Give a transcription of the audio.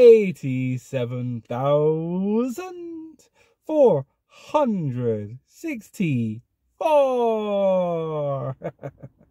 eighty-seven thousand four hundred sixty-four.